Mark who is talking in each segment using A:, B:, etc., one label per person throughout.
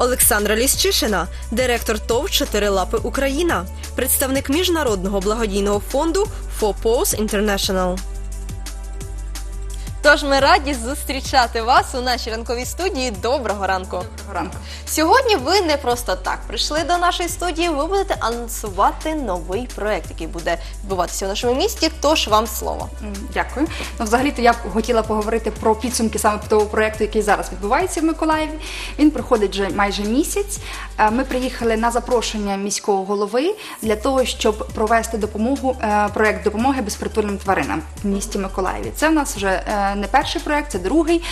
A: Олександра Ліщишина, директор ТОВ «Чотирилапи Україна, представник міжнародного благодійного фонду FOPOS International.
B: Тож ми раді зустрічати вас у нашій ранковій студії. Доброго ранку.
C: Доброго ранку.
B: Сьогодні ви не просто так прийшли до нашої студії. Ви будете анонсувати новий проект, який буде відбуватися у нашому місті. Тож вам слово.
C: Дякую. Ну, взагалі-то я б хотіла поговорити про підсумки саме того проекту, який зараз відбувається в Миколаєві. Він проходить вже майже місяць. Е, Ми приїхали на запрошення міського голови для того, щоб провести допомогу е, проект допомоги безпритульним тваринам в місті Миколаєві. Це в нас вже е, не перший проект, це другий.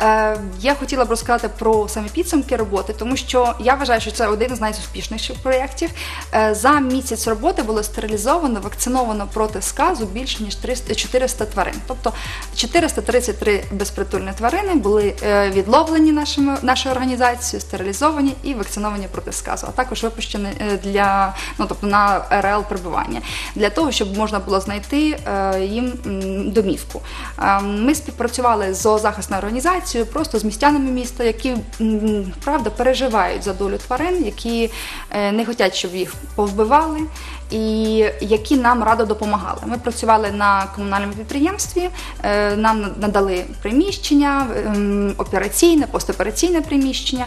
C: Е, Я хотіла б розказати про саме підсумки роботи, тому що я вважаю, що це один з найуспішніших проєктів. Е, За місяць роботи було стерилізовано, вакциновано проти сказу більше ніж 400 тварин. Тобто 433 безпритульні тварини були е, відловлені нашими нашою організацією, стерилізовані і вакциновані проти сказу, а також випущені для ну тобто на РЛ прибування для того, щоб можна було знайти їм домівку. Ми співпрацювали з зоозахисною організацією, просто з містянами міста, які правда переживають за долю тварин, які е, не хочуть, щоб їх повбивали. І які нам радо допомагали. Ми працювали на комунальному підприємстві, е, нам надали приміщення, ем, операційне, постопераційне приміщення,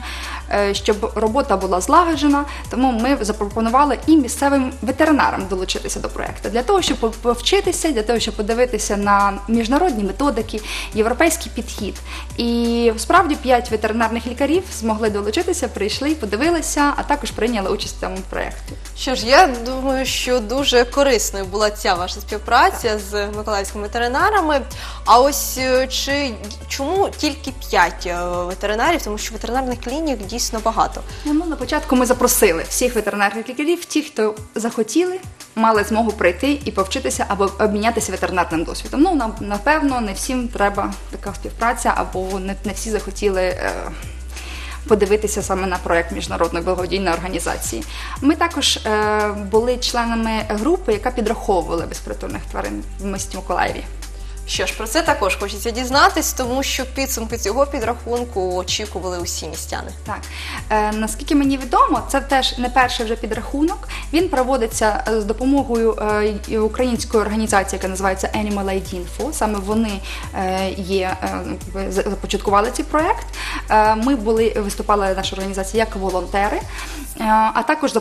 C: е, щоб робота була злагоджена. Тому ми запропонували і місцевим ветеринарам долучитися до проекту для того, щоб повчитися, для того, щоб подивитися на міжнародні методики, європейський підхід. І справді п'ять ветеринарних лікарів змогли долучитися, прийшли, подивилися, а також прийняли участь в цьому проєкті.
B: Що ж, я думаю, що дуже корисною була ця ваша співпраця з миколаївськими ветеринарами. А ось е, чи чому тільки п'ять е, ветеринарів? Тому що ветеринарних клінік дійсно багато.
C: Ну, на початку ми запросили всіх ветеринарних лікарів, ті, хто захотіли, мали змогу прийти і повчитися або обмінятися ветеринарним досвідом. Ну, нам, напевно, не всім треба така співпраця, або не, не всі захотіли. Е, Подивитися саме на проект міжнародної благодійної організації. Ми також е, були членами групи, яка підраховувала безпритульних тварин в місті Миколаєві.
B: Що ж, про це також хочеться дізнатись, тому що підсумки цього підрахунку очікували усі містяни.
C: Так, е, наскільки мені відомо, це теж не перший вже підрахунок. Він проводиться е, з допомогою е, української організації, яка називається Animal Aid Info. Саме вони е, є е, за- започаткували цей проект. Е, ми були виступали наша організація як волонтери, е, а також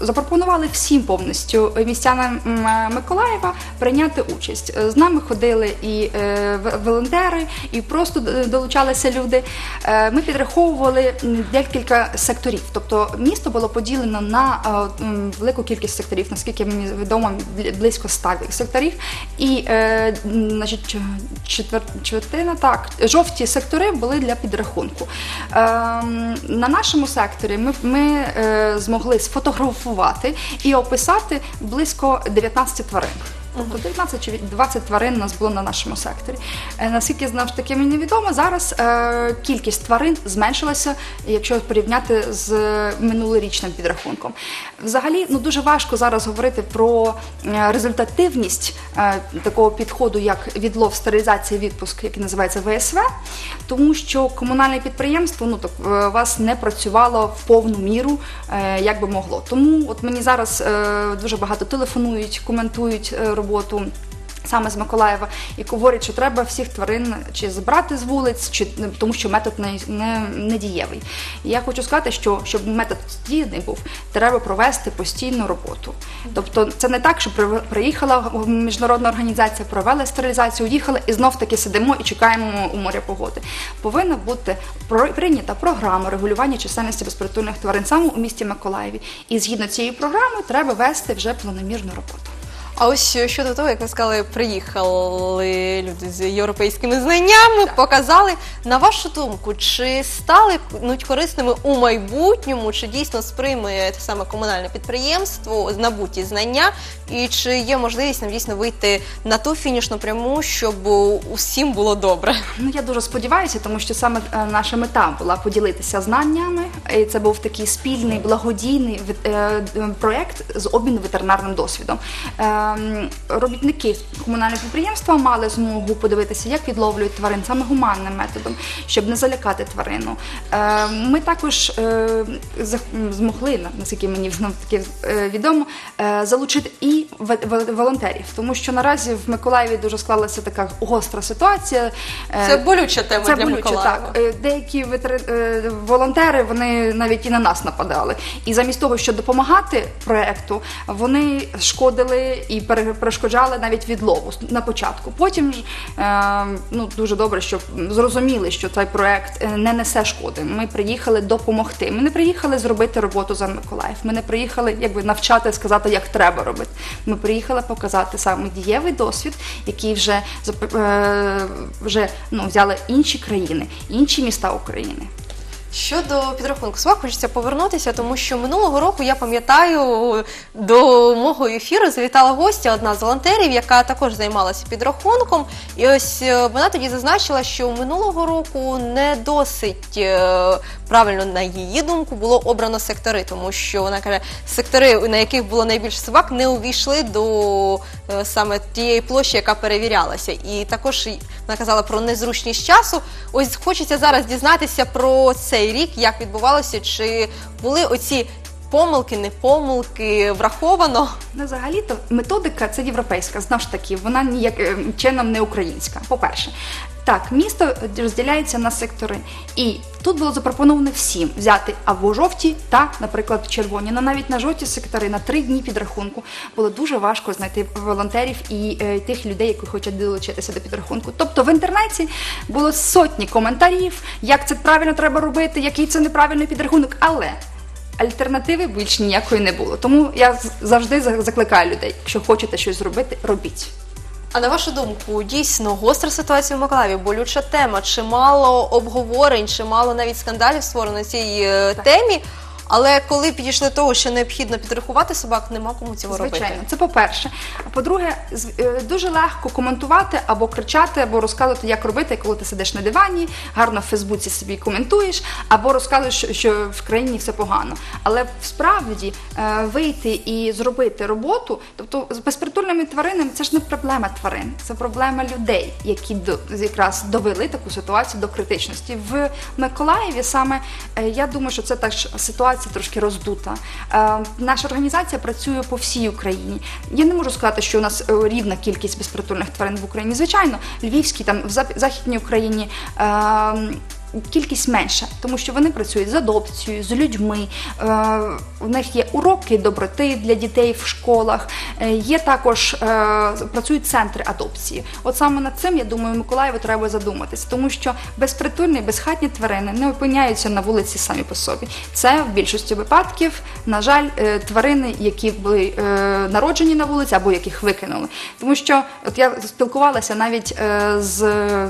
C: запропонували всім повністю містянам е, Миколаєва прийняти участь. Е, З нами ходили і е, волонтери, і просто долучалися люди. Е, Ми підраховували декілька секторів. Тобто місто було поділено на е, велику кількість секторів, наскільки мені відомо, близько 100 секторів. І е, значить, четвертина, так, жовті сектори були для підрахунку. Е, на нашому секторі ми, ми е, змогли сфотографувати і описати близько 19 тварин. Тобто 19 чи 20 тварин у нас було на нашому секторі. Е, наскільки знову ж таки мені відомо, зараз е, кількість тварин зменшилася, якщо порівняти з минулорічним підрахунком. Взагалі, ну дуже важко зараз говорити про е, результативність е, такого підходу, як відлов, стерилізація, відпуск, який називається ВСВ, тому що комунальне підприємство ну так е, вас не працювало в повну міру, е, як би могло. Тому от мені зараз е, дуже багато телефонують, коментують е, роботу. Саме з Миколаєва і говорять, що треба всіх тварин чи забрати з вулиць, чи тому, що метод не, не, не дієвий. І я хочу сказати, що щоб метод дійний був, треба провести постійну роботу. Тобто, це не так, що приїхала міжнародна організація, провела стерилізацію, уїхала і знов таки сидимо і чекаємо у моря погоди. Повинна бути прийнята програма регулювання чисельності безпритульних тварин саме у місті Миколаєві. І згідно цієї програми треба вести вже планомірну роботу.
B: А ось щодо того, як ви сказали, приїхали люди з європейськими знаннями, показали. На вашу думку, чи стали ну, корисними у майбутньому, чи дійсно сприйме те саме комунальне підприємство набуті знання, і чи є можливість нам дійсно вийти на ту фінішну пряму, щоб усім було добре?
C: Ну я дуже сподіваюся, тому що саме е, наша мета була поділитися знаннями. І це був такий спільний благодійний вет- е, проект з обміну ветеринарним досвідом. Е, робітники комунального підприємства мали змогу подивитися, як відловлюють тварин саме гуманним методом, щоб не залякати тварину. Е, Ми також е, змогли, наскільки мені знов таки е, відомо, е, залучити і волонтерів, тому що наразі в Миколаєві дуже склалася така гостра ситуація.
B: Це болюча тема
C: це
B: для
C: болюче,
B: Миколаєва.
C: так. Деякі волонтери вони навіть і на нас нападали. І замість того, щоб допомагати проекту, вони шкодили і перешкоджали навіть відлову на початку. Потім ж е, ну дуже добре, що зрозуміли, що цей проект е, не несе шкоди. Ми приїхали допомогти. Ми не приїхали зробити роботу за Миколаїв. Ми не приїхали якби навчати, сказати, як треба робити. Ми приїхали показати саме дієвий досвід, який вже е, вже ну взяли інші країни, інші міста України.
B: Щодо підрахунку собак, хочеться повернутися, тому що минулого року я пам'ятаю до мого ефіру завітала гостя, одна з волонтерів, яка також займалася підрахунком. І ось е, вона тоді зазначила, що минулого року не досить е, правильно, на її думку, було обрано сектори, тому що вона каже, сектори, на яких було найбільше собак, не увійшли до саме тієї площі, яка перевірялася. І також вона казала про незручність часу. Ось хочеться зараз дізнатися про цей рік, як відбувалося, чи були оці помилки, не помилки враховано.
C: Ну, взагалі-то методика це європейська, знову ж таки, вона ніяким чином не українська. По-перше, так, місто розділяється на сектори, і тут було запропоновано всім взяти або жовті та, наприклад, червоні. Ну навіть на жовті сектори на три дні підрахунку було дуже важко знайти волонтерів і е, тих людей, які хочуть долучитися до підрахунку. Тобто в інтернеті було сотні коментарів, як це правильно треба робити, який це неправильний підрахунок, але. Альтернативи більш ніякої не було. Тому я завжди закликаю людей, якщо хочете щось зробити, робіть.
B: А на вашу думку, дійсно гостра ситуація в Миколаєві, болюча тема, чимало обговорень, чимало навіть скандалів створено на цій е, темі. Але коли підійшли до того, що необхідно підрахувати собак, нема кому цього
C: Звичайно,
B: робити.
C: це по-перше. А по-друге, е, дуже легко коментувати або кричати, або розказувати, як робити, коли ти сидиш на дивані, гарно в Фейсбуці собі коментуєш, або розказуєш, що- в країні все погано. Але справді е, вийти і зробити роботу, тобто з безпритульними тваринами, це ж не проблема тварин, це проблема людей, які якраз довели таку ситуацію до критичності. В Миколаєві саме е, я думаю, що це так ситуація трошки роздута. Е, Наша організація працює по всій Україні. Я не можу сказати, що у нас е, рівна кількість безпритульних тварин в Україні. Звичайно, львівській там в західній Україні. Е, Кількість менша, тому що вони працюють з адопцією, з людьми. Е, у них є уроки доброти для дітей в школах. Е, є також е, працюють центри адопції. От саме над цим я думаю, Миколаєву треба задуматись, тому що безпритульні, безхатні тварини не опиняються на вулиці самі по собі. Це в більшості випадків, на жаль, е, тварини, які були е, народжені на вулиці або яких викинули. Тому що от я спілкувалася навіть е, з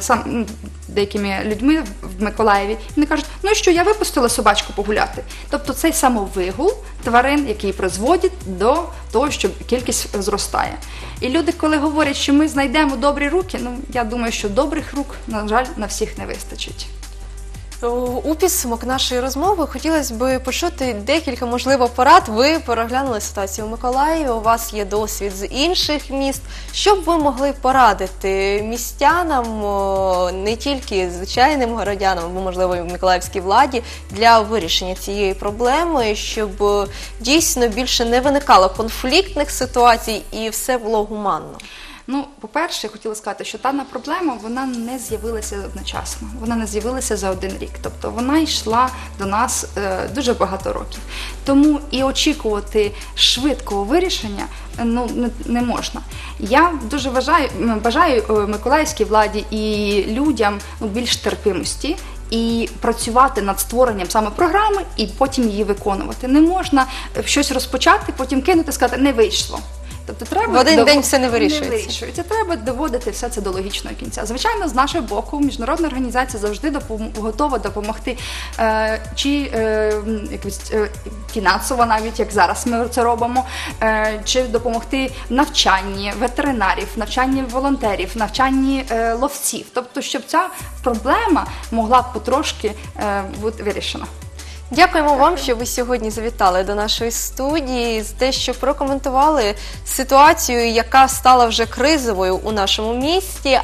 C: сам деякими людьми в Миколаєві. Вони кажуть, ну що я випустила собачку погуляти. Тобто цей самовигул тварин, який призводить до того, що кількість зростає. І люди, коли говорять, що ми знайдемо добрі руки, ну я думаю, що добрих рук, на жаль, на всіх не вистачить.
B: У підсумок нашої розмови хотілося б почути декілька, можливо, порад. Ви переглянули ситуацію у Миколаєві, у вас є досвід з інших міст. Що б ви могли порадити містянам, не тільки звичайним городянам, або, можливо, і миколаївській владі для вирішення цієї проблеми, щоб е, дійсно більше не виникало конфліктних ситуацій і все було гуманно?
C: Ну, по-перше, я хотіла сказати, що дана проблема вона не з'явилася одночасно, вона не з'явилася за один рік. Тобто вона йшла до нас е, дуже багато років. Тому і очікувати швидкого вирішення ну не, не можна. Я дуже вважаю, бажаю е, миколаївській владі і людям ну, більш терпимості. І працювати над створенням саме програми, і потім її виконувати. Не можна е, щось розпочати, потім кинути, сказати не вийшло. Тобто треба
B: В один
C: дов-
B: день все не вирішується.
C: Не вирішується. Треба доводити все це до логічного кінця. Звичайно, з нашого боку, міжнародна організація завжди допом- готова допомогти е, чи е, якось е, фінансово, навіть як зараз ми це робимо, е, чи допомогти в навчанні ветеринарів, навчанні волонтерів, навчанні е, ловців. Тобто, щоб ця проблема могла потрошки е, бути вирішена.
B: Дякуємо вам, що ви сьогодні завітали до нашої студії, з те, що прокоментували ситуацію, яка стала вже кризовою у нашому місті.